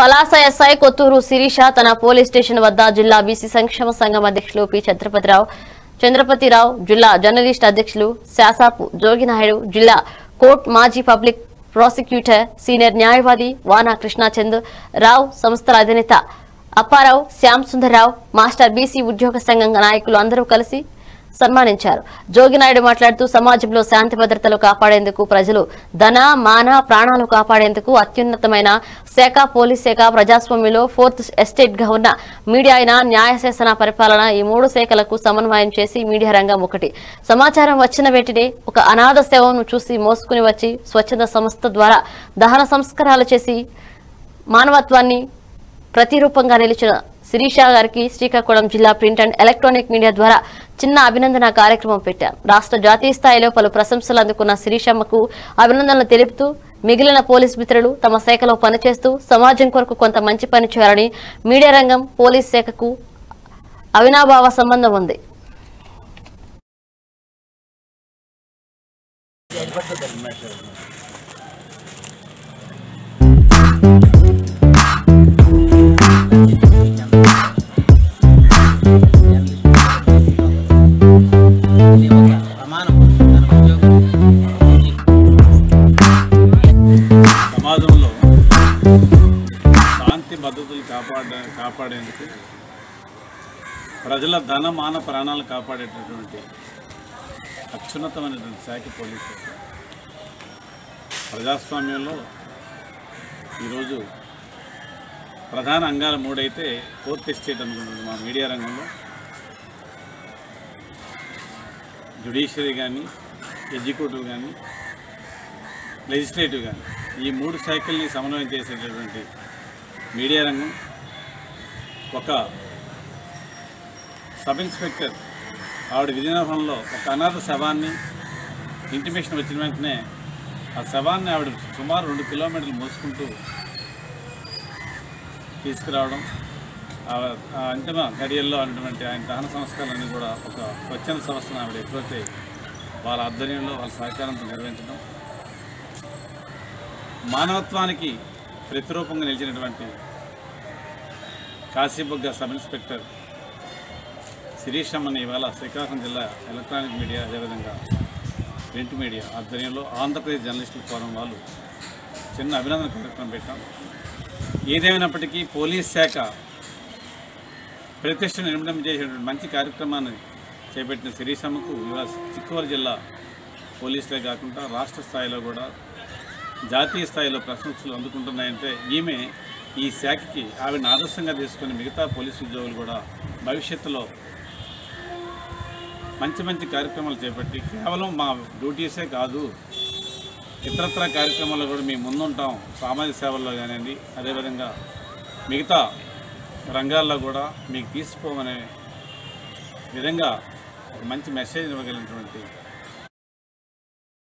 Palasa SI Kotturu Sirisha తన police station వద్ద జిల్లా బీసీ సంక్షేమ సంఘం అధ్యక్షులు పి ఛత్రపతిరావు చంద్రపతిరావు జిల్లా జర్నలిస్ట్ అధ్యక్షులు శాసాపు జోగినాయుడు జిల్లా కోర్ట్ మాజీ పబ్లిక్ ప్రాసిక్యూటర్ సీనియర్ న్యాయవాది వానా కృష్ణాచంద్ రావు సంస్థల అధినేత అప్పారావు శ్యామ్ సుందర్రావు మాస్టర్ బీసీ ఉద్యోగ సంఘం నాయకులు అందరూ కలిసి సన్మానించారు. జోగినాయుడు మాట్లాడుతూ సమాజంలో శాంతి భద్రతలు కాపాడేందుకు ప్రజలు ధన మాన ప్రాణాలు కాపాడేందుకు అత్యున్నతమైన శాఖ పోలీస్ శాఖ ప్రజాస్వామ్యంలో ఫోర్త్ ఎస్టేట్గా ఉన్న మీడియా అయిన న్యాయశాసన పరిపాలన ఈ మూడు శాఖలకు సమన్వయం చేసి మీడియా రంగం ఒకటి. సమాచారం వచ్చిన వెంటనే ఒక అనాథ సేవను చూసి మోసుకుని వచ్చి స్వచ్ఛంద సంస్థ ద్వారా దహన సంస్కారాలు చేసి మానవత్వాన్ని ప్రతిరూపంగా నిలిచిన శిరీష గారికి శ్రీకాకుళం జిల్లా ప్రింట్ అండ్ ఎలక్ట్రానిక్ మీడియా ద్వారా చిన్న అభినందన కార్యక్రమం పెట్టారు రాష్ట్ర జాతీయ స్థాయిలో పలు ప్రశంసలు అందుకున్న శిరీషమ్మకు అభినందనలు తెలుపుతూ మిగిలిన పోలీస్ మిత్రులు తమ శాఖలో పనిచేస్తూ సమాజం కొరకు కొంత మంచి పని చేయాలని మీడియా రంగం పోలీస్ శాఖకు అవినాభావ సంబంధం ఉంది. శాంతి భద్రతలు కాపాడ కాపాడేందుకు ప్రజల ధన మాన ప్రాణాలు కాపాడేటటువంటి అత్యున్నతమైనటువంటి శాఖ పోలీసు ప్రజాస్వామ్యంలో ఈరోజు ప్రధాన అంగాలు మూడైతే ఫోర్త్ ఎస్టేట్ అనుకుంటుంది మా మీడియా రంగంలో. జుడిషియరీ కానీ ఎగ్జిక్యూటివ్ కానీ లెజిస్లేటివ్ కానీ ఈ మూడు సైకిల్ని సమన్వయం చేసేటటువంటి మీడియా రంగం ఒక సబ్ ఇన్స్పెక్టర్ ఆవిడ విజయనగరంలో ఒక అనాథ శవాన్ని ఇంటిమేషన్ వచ్చిన వెంటనే ఆ శవాన్ని ఆవిడ సుమారు రెండు కిలోమీటర్లు మోసుకుంటూ తీసుకురావడం ఆ అంతిమ గడియల్లో అన్నటువంటి ఆయన దహన సంస్కారాలన్నీ కూడా ఒక స్వచ్ఛంద సంస్థను ఆవిడ ఎప్పుడైతే వాళ్ళ ఆధ్వర్యంలో వాళ్ళ సహకారంతో నిర్వహించడం. మానవత్వానికి ప్రతిరూపంగా నిలిచినటువంటి కాశీబుగ్గ సబ్ ఇన్స్పెక్టర్ శిరీష్ అమ్మని ఇవాళ శ్రీకాకుళం జిల్లా ఎలక్ట్రానిక్ మీడియా అదేవిధంగా ప్రింట్ మీడియా ఆధ్వర్యంలో ఆంధ్రప్రదేశ్ జర్నలిస్టుల ఫోరం వాళ్ళు చిన్న అభినందన కార్యక్రమం పెట్టాం. ఏదేమైనప్పటికీ పోలీస్ శాఖ ప్రతిష్టను నిర్మితం చేసేటువంటి మంచి కార్యక్రమాన్ని చేపట్టిన శిరీషమ్మకు ఇవాళ చిక్కవరి జిల్లా పోలీసులే కాకుండా రాష్ట్ర స్థాయిలో కూడా జాతీయ స్థాయిలో ప్రశంసలు అందుకుంటున్నాయంటే ఈమె ఈ శాఖకి ఆవిడని ఆదర్శంగా తీసుకుని మిగతా పోలీసు ఉద్యోగులు కూడా భవిష్యత్తులో మంచి మంచి కార్యక్రమాలు చేపట్టి కేవలం మా డ్యూటీసే కాదు ఇతరత్ర కార్యక్రమాల్లో కూడా మేము ముందుంటాం సామాజిక సేవల్లో కానివ్వండి అదేవిధంగా మిగతా రంగాల్లో కూడా మీకు తీసుకోమనే విధంగా ఒక మంచి మెసేజ్ ఇవ్వగలిగినటువంటి